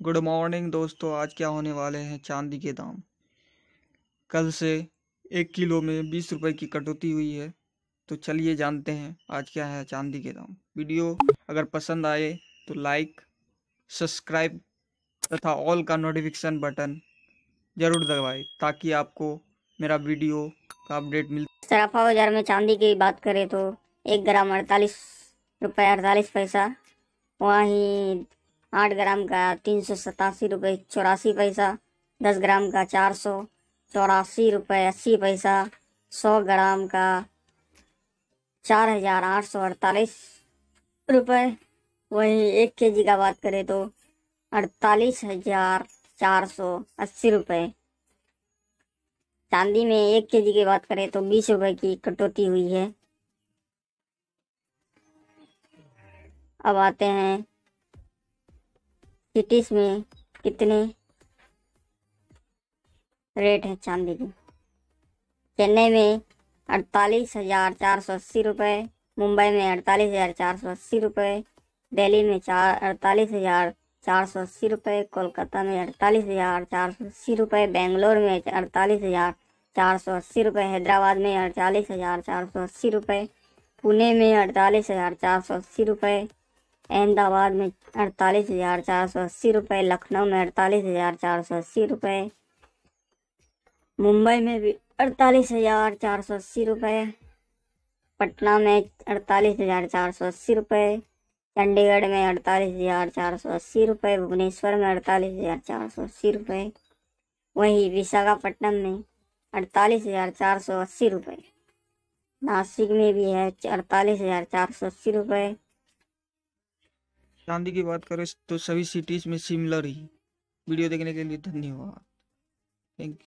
Good morning दोस्तों, आज क्या होने वाले हैं चांदी के दाम? कल से एक किलो में बीस रुपए की कटौती हुई है तो चलिए जानते हैं आज क्या है चांदी के दाम। वीडियो अगर पसंद आए तो लाइक, सब्सक्राइब तथा ऑल का नोटिफिकेशन बटन ज़रूर दबाएँ, ताकि आपको मेरा वीडियो का अपडेट मिल सराफा बाज़ार में चांदी की बात करें तो एक ग्राम अड़तालीस रुपये अड़तालीस पैसा, वहीं आठ ग्राम का तीन सौ सतासी रुपये, चौरासी पैसा, दस ग्राम का चार सौ, चौरासी रुपये अस्सी पैसा, सौ ग्राम का चार हज़ार आठ सौ अड़तालीस रुपये। वहीं एक के जी का बात करें तो अड़तालीस हज़ार चार सौ अस्सी रुपये। चांदी में एक के जी की बात करें तो बीस रुपए की कटौती हुई है। अब आते हैं सिटीज़ में कितने रेट है चांदी की? चेन्नई में अड़तालीस हज़ार चार सौ अस्सी रुपये मुंबई में अड़तालीस हज़ार चार सौ अस्सी रुपये दिल्ली में चार, अड़तालीस हज़ार चार सौ अस्सी रुपये कोलकाता में अड़तालीस हज़ार चार सौ अस्सी रुपये बेंगलोर में अड़तालीस हज़ार चार सौ अस्सी रुपये हैदराबाद में अड़तालीस हज़ार चार सौ अस्सी रुपये पुणे में अड़तालीस हज़ार चार सौ अस्सी रुपये अहमदाबाद में अड़तालीस हज़ार चार सौ अस्सी रुपये लखनऊ में अड़तालीस हज़ार चार सौ अस्सी रुपये मुंबई में भी अड़तालीस हज़ार चार सौ अस्सी रुपये पटना में अड़तालीस हज़ार चार सौ अस्सी रुपये चंडीगढ़ में अड़तालीस हज़ार चार सौ अस्सी रुपये भुवनेश्वर में अड़तालीस हज़ार चार सौ अस्सी रुपये वहीं विशाखापट्टनम में अड़तालीस हज़ार चार सौ अस्सी रुपये नासिक में भी है अड़तालीस हज़ार चार सौ अस्सी रुपये चांदी की बात करें तो सभी सिटीज़ में सिमिलर ही। वीडियो देखने के लिए धन्यवाद। Thank you